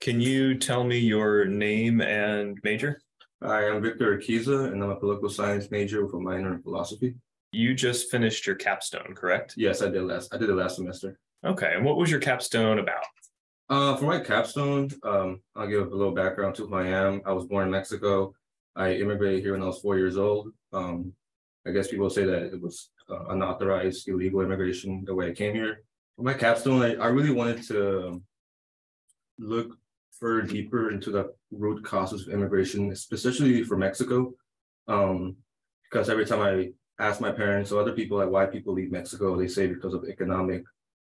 Can you tell me your name and major? I am Victor Urquiza, and I'm a political science major with a minor in philosophy. You just finished your capstone, correct? Yes, I did last. I did it last semester. Okay, and what was your capstone about? Uh, for my capstone, um, I'll give a little background to who I am. I was born in Mexico. I immigrated here when I was four years old. Um, I guess people say that it was uh, unauthorized, illegal immigration the way I came here. For my capstone, I, I really wanted to look further deeper into the root causes of immigration, especially for Mexico. Um, because every time I ask my parents or other people like why people leave Mexico, they say because of economic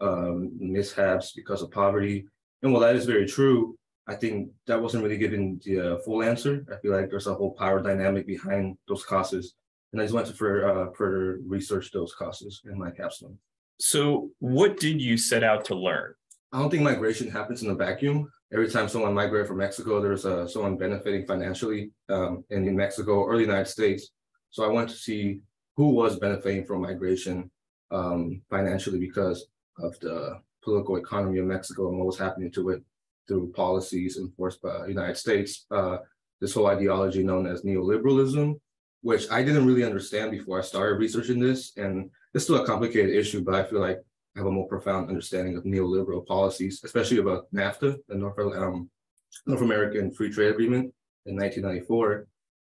um, mishaps, because of poverty. And while that is very true, I think that wasn't really given the uh, full answer. I feel like there's a whole power dynamic behind those causes. And I just went to further, uh, further research those causes in my capstone. So, what did you set out to learn? I don't think migration happens in a vacuum every time someone migrated from Mexico, there's uh, someone benefiting financially um, in, in Mexico or the United States. So I wanted to see who was benefiting from migration um, financially because of the political economy of Mexico and what was happening to it through policies enforced by the United States. Uh, this whole ideology known as neoliberalism, which I didn't really understand before I started researching this. And it's still a complicated issue, but I feel like have a more profound understanding of neoliberal policies, especially about NAFTA, the North, um, North American Free Trade Agreement in 1994.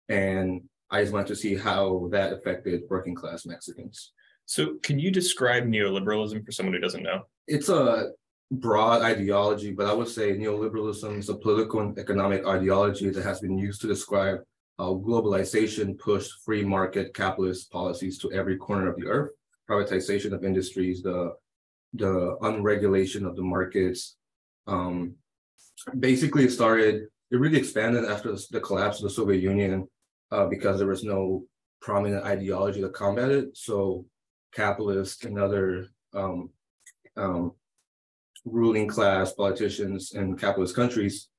And I just wanted to see how that affected working class Mexicans. So, can you describe neoliberalism for someone who doesn't know? It's a broad ideology, but I would say neoliberalism is a political and economic ideology that has been used to describe how globalization pushed free market capitalist policies to every corner of the earth, privatization of industries, the the unregulation of the markets. Um, basically, it started, it really expanded after the, collapse of the Soviet Union uh, because there was no prominent ideology to combat it. So, capitalists and other um, um, ruling class politicians in capitalist countries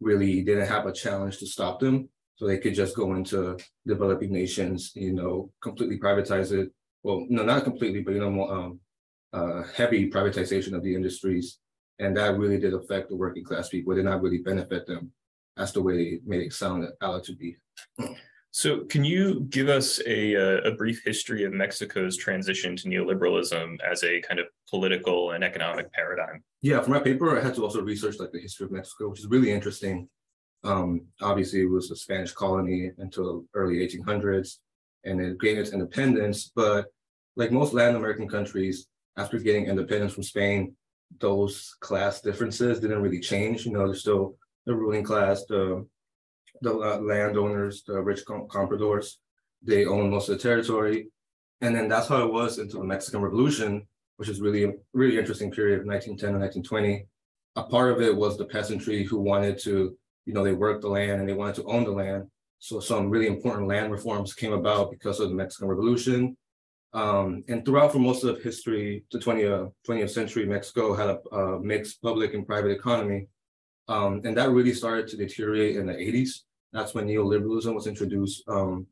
really didn't have a challenge to stop them. So they could just go into developing nations, you know, completely privatize it. Well, no, not completely, but you know, um, uh, heavy privatization of the industries. And that really did affect the working class people. It did not really benefit them as the way they made it sound out to be. So, can you give us a, a brief history of Mexico's transition to neoliberalism as a kind of political and economic paradigm? Yeah, for my paper, I had to also research like the history of Mexico, which is really interesting. Um, obviously, it was a Spanish colony until early 1800s, and it gained its independence. But like most Latin American countries, after getting independence from Spain, those class differences didn't really change. You know, there's still the ruling class, the the uh, landowners, the rich compradors, they own most of the territory. And then that's how it was until the Mexican Revolution, which is really, really interesting period of 1910 and 1920. A part of it was the peasantry who wanted to, you know, they worked the land and they wanted to own the land. So some really important land reforms came about because of the Mexican Revolution. Um, and throughout for most of history, the 20th, 20th century, Mexico had a, a mixed public and private economy. Um, and that really started to deteriorate in the 80s. That's when neoliberalism was introduced um,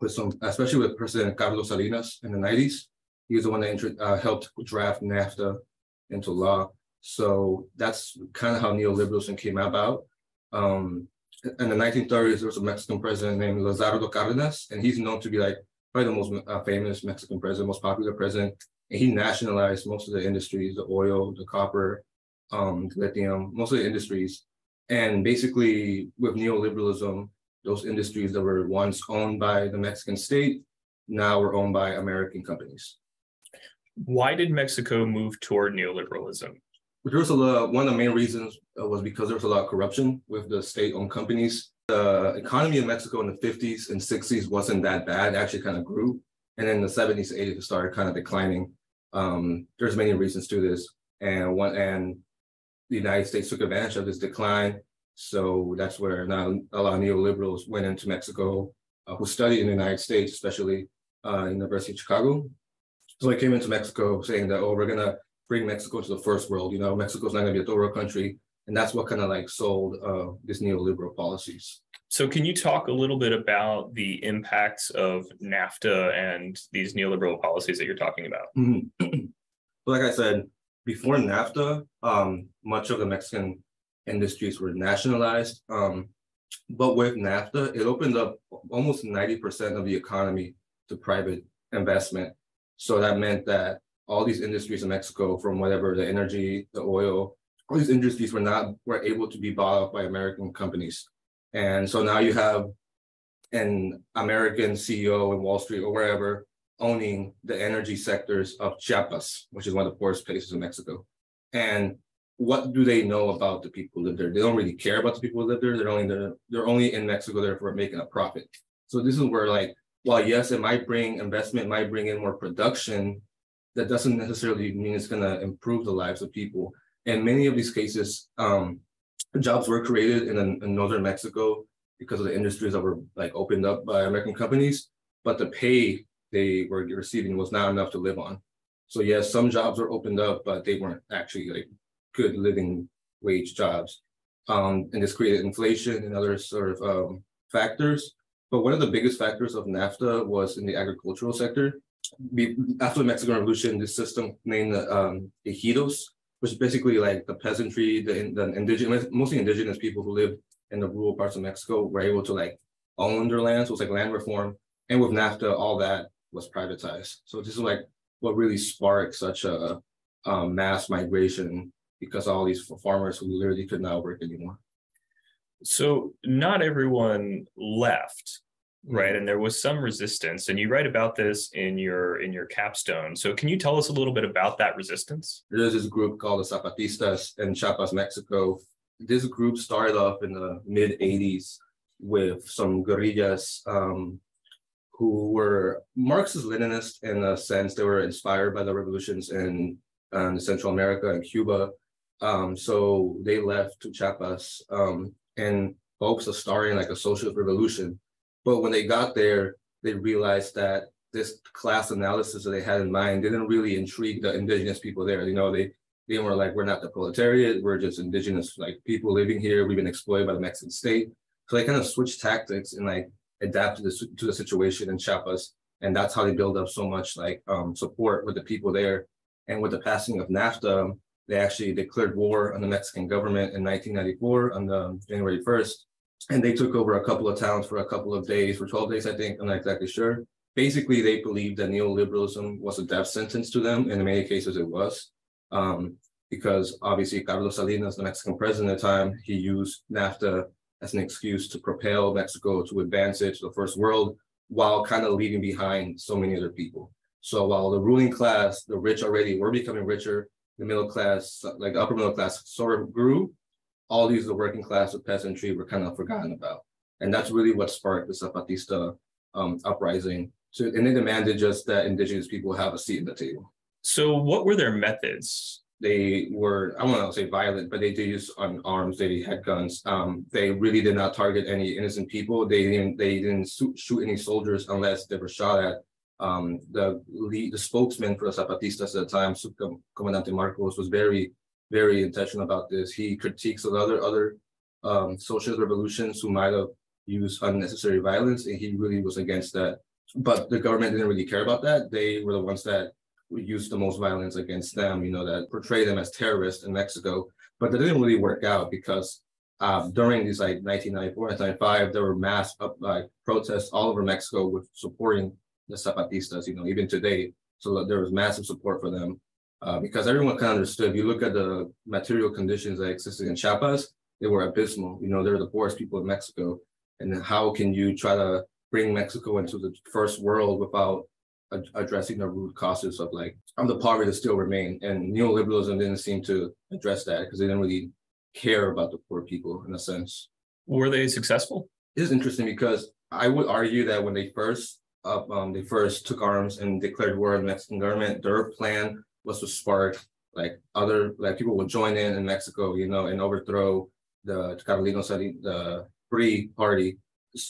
with some, especially with President Carlos Salinas in the 90s. He was the one that uh, helped draft NAFTA into law. So that's kind of how neoliberalism came about. Um, in the 1930s, there was a Mexican president named Lázaro Cárdenas, and he's known to be like probably the most uh, famous Mexican president, most popular president. And he nationalized most of the industries, the oil, the copper, um, lithium, most of the industries. And basically, with neoliberalism, those industries that were once owned by the Mexican state now were owned by American companies. Why did Mexico move toward neoliberalism? There was a lot, one of the main reasons was because there was a lot of corruption with the state-owned companies the economy in Mexico in the 50s and 60s wasn't that bad. It actually kind of grew. And then the 70s, 80s, it started kind of declining. Um, there's many reasons to this. And one and the United States took advantage of this decline. So that's where a lot of neoliberals went into Mexico uh, who studied in the United States, especially uh, University of Chicago. So they came into Mexico saying that, oh, we're gonna bring Mexico to the first world. You know, Mexico's not gonna be a third world country and that's what kind of like sold uh, this neoliberal policies. So, can you talk a little bit about the impacts of NAFTA and these neoliberal policies that you're talking about? Mm-hmm. like I said, before NAFTA, um, much of the Mexican industries were nationalized. Um, but with NAFTA, it opened up almost 90% of the economy to private investment. So that meant that all these industries in Mexico, from whatever the energy, the oil, all these industries were not were able to be bought up by American companies. And so now you have an American CEO in Wall Street or wherever owning the energy sectors of Chiapas, which is one of the poorest places in Mexico. And what do they know about the people who live there? They don't really care about the people who live there. They're only there, they're only in Mexico therefore making a profit. So this is where like, while yes, it might bring investment, might bring in more production, that doesn't necessarily mean it's gonna improve the lives of people. In many of these cases, um, jobs were created in, in northern Mexico because of the industries that were like opened up by American companies, but the pay they were receiving was not enough to live on. So yes, some jobs were opened up, but they weren't actually like good living wage jobs. Um, and this created inflation and other sort of um, factors. But one of the biggest factors of NAFTA was in the agricultural sector. After the Mexican Revolution, this system named the um, ejidos, which basically like the peasantry, the, the indigenous, mostly indigenous people who live in the rural parts of Mexico were able to like own their lands. So it was like land reform. And with NAFTA, all that was privatized. So this is like what really sparked such a um, mass migration because all these farmers who literally could not work anymore. So not everyone left, right? Mm-hmm. And there was some resistance, and you write about this in your in your capstone. So can you tell us a little bit about that resistance? There's this group called the Zapatistas in Chiapas, Mexico. This group started off in the mid '80s with some guerrillas um, who were Marxist Leninists in a sense. They were inspired by the revolutions in um, Central America and Cuba. Um, so they left to Chiapas um, in hopes of starting like a socialist revolution. But when they got there, they realized that this class analysis that they had in mind didn't really intrigue the indigenous people there. You know, they they were like, we're not the proletariat, we're just indigenous like people living here. We've been exploited by the Mexican state. So they kind of switched tactics and like adapted to, to the situation in Chiapas. And that's how they build up so much like um, support with the people there. And with the passing of NAFTA, they actually declared war on the Mexican government in 1994 on the January 1st. And they took over a couple of towns for a couple of days, for 12 days, I think. I'm not exactly sure. Basically, they believed that neoliberalism was a death sentence to them. And in many cases, it was. Um, because obviously, Carlos Salinas, the Mexican president at the time, he used NAFTA as an excuse to propel Mexico to advance it to the first world while kind of leaving behind so many other people. So while the ruling class, the rich already were becoming richer, the middle class, like upper middle class, sort of grew. All these the working class with peasantry were kind of forgotten about, and that's really what sparked the Zapatista um, uprising. So, and they demanded just that indigenous people have a seat at the table. So, what were their methods? They were, I won't want to say violent, but they did use on arms. They had guns. Um, they really did not target any innocent people. They didn't. They didn't shoot any soldiers unless they were shot at um, the lead, the spokesman for the Zapatistas at the time, Comandante Marcos, was very, very intentional about this. He critiques other other um, socialist revolutions who might have used unnecessary violence, and he really was against that. But the government didn't really care about that. They were the ones that used the most violence against them, you know, that portray them as terrorists in Mexico. But that didn't really work out because um, during these like 1994, 1995, there were mass up, like protests all over Mexico with supporting the Zapatistas, you know, even today. So there was massive support for them uh, because everyone kind of understood. If you look at the material conditions that existed in Chiapas, they were abysmal. You know, they're the poorest people in Mexico. And how can you try to bring Mexico into the first world without ad- addressing the root causes of like of the poverty that still remain? And neoliberalism didn't seem to address that because they didn't really care about the poor people in a sense. Were they successful? It is interesting because I would argue that when they first up, um, they first took arms and declared war on the Mexican government. Their plan was to spark like other like people would join in in Mexico, you know, and overthrow the Carolino Sali, the PRI Party.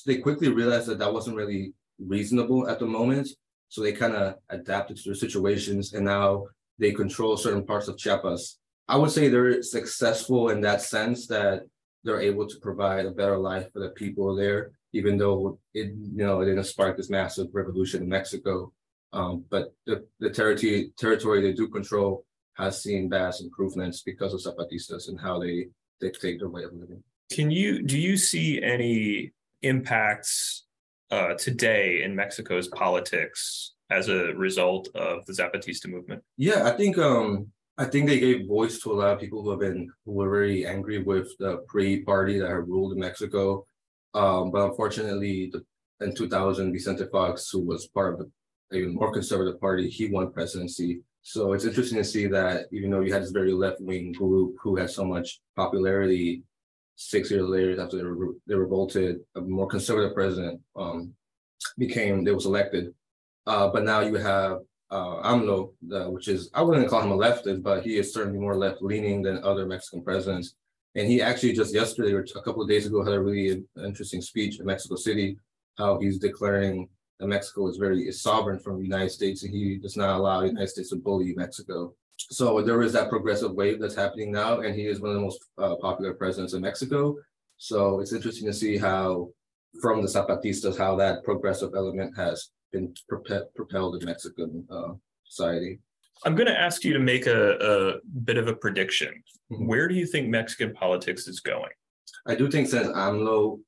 They quickly realized that that wasn't really reasonable at the moment, so they kind of adapted to their situations, and now they control certain parts of Chiapas. I would say they're successful in that sense that they're able to provide a better life for the people there even though it, you know, it didn't spark this massive revolution in Mexico. Um, but the, the territory territory they do control has seen vast improvements because of Zapatistas and how they dictate their way of living. Can you do you see any impacts uh, today in Mexico's politics as a result of the Zapatista movement? Yeah, I think um I think they gave voice to a lot of people who have been who were very angry with the PRI party that had ruled in Mexico. Um, but unfortunately, the, in 2000, Vicente Fox, who was part of the even more conservative party, he won presidency. So it's interesting to see that even though you had this very left wing group who had so much popularity, six years later after they, re- they revolted, a more conservative president um, became they was elected. Uh, but now you have uh, AMLO, which is I wouldn't call him a leftist, but he is certainly more left leaning than other Mexican presidents. And he actually just yesterday or a couple of days ago had a really interesting speech in Mexico City, how he's declaring that Mexico is very is sovereign from the United States and he does not allow the United States to bully Mexico. So there is that progressive wave that's happening now, and he is one of the most uh, popular presidents in Mexico. So it's interesting to see how, from the Zapatistas, how that progressive element has been propelled in Mexican uh, society. I'm going to ask you to make a, a bit of a prediction. Mm-hmm. Where do you think Mexican politics is going? I do think since AMLO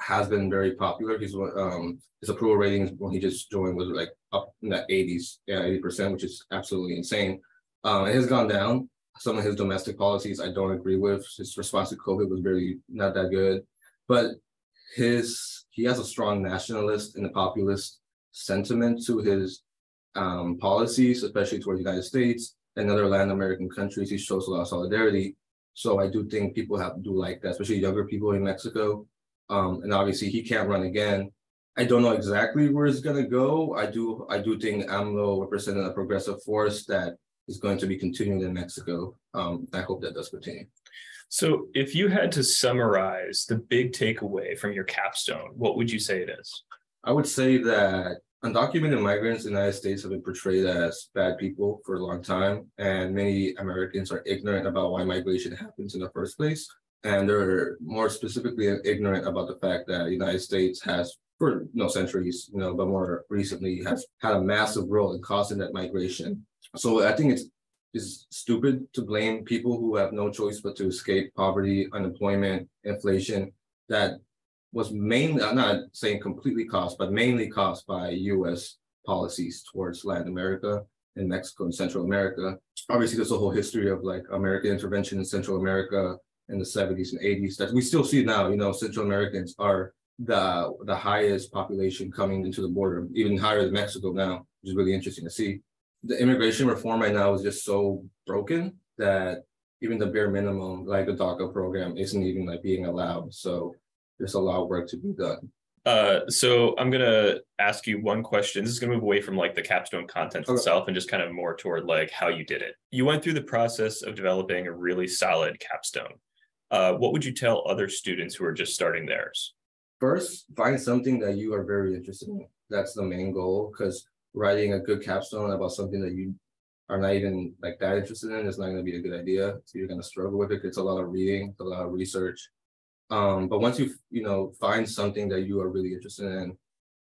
has been very popular, he's um, his approval ratings when he just joined was like up in the 80s, yeah, 80%, which is absolutely insane. Um, it has gone down. Some of his domestic policies I don't agree with. His response to COVID was very not that good, but his he has a strong nationalist and a populist sentiment to his um, policies, especially towards the United States and other Latin American countries. He shows a lot of solidarity. So I do think people have do like that, especially younger people in Mexico. Um, and obviously he can't run again. I don't know exactly where it's gonna go. I do I do think AMLO represented a progressive force that is going to be continuing in Mexico. Um, I hope that does continue. So if you had to summarize the big takeaway from your capstone, what would you say it is? I would say that undocumented migrants in the United States have been portrayed as bad people for a long time, and many Americans are ignorant about why migration happens in the first place. And they're more specifically ignorant about the fact that the United States has, for you know, centuries, you know, but more recently, has had a massive role in causing that migration. So I think it's is stupid to blame people who have no choice but to escape poverty, unemployment, inflation that was mainly, I'm not saying completely caused, but mainly caused by US policies towards Latin America and Mexico and Central America. Obviously, there's a whole history of like American intervention in Central America in the 70s and 80s that we still see now. You know, Central Americans are the the highest population coming into the border, even higher than Mexico now, which is really interesting to see. The immigration reform right now is just so broken that even the bare minimum, like the DACA program, isn't even like being allowed. So there's a lot of work to be done. Uh, so I'm gonna ask you one question. This is gonna move away from like the capstone content okay. itself and just kind of more toward like how you did it. You went through the process of developing a really solid capstone. Uh, what would you tell other students who are just starting theirs? First, find something that you are very interested in. That's the main goal because writing a good capstone about something that you are not even like that interested in is not going to be a good idea. So you're going to struggle with it. It's a lot of reading, a lot of research, um, but once you you know find something that you are really interested in,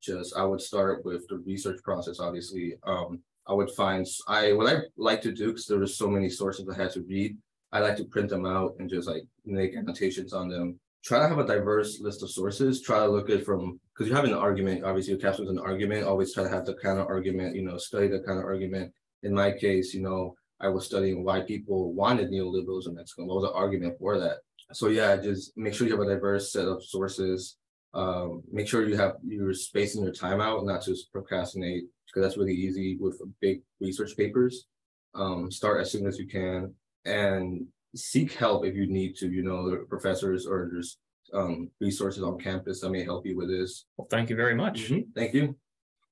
just I would start with the research process. Obviously, um, I would find I what I like to do because there was so many sources I had to read. I like to print them out and just like make annotations on them. Try to have a diverse list of sources. Try to look at from because you're having an argument. Obviously, your capstone is an argument. Always try to have the kind of argument. You know, study the kind of argument. In my case, you know, I was studying why people wanted neoliberalism in Mexico. What was the argument for that? so yeah, just make sure you have a diverse set of sources. Um, make sure you have you're spacing your time out, not just procrastinate, because that's really easy with big research papers. Um, start as soon as you can and seek help if you need to. You know, the professors or just um, resources on campus that may help you with this. Well, thank you very much. Mm -hmm. Thank you.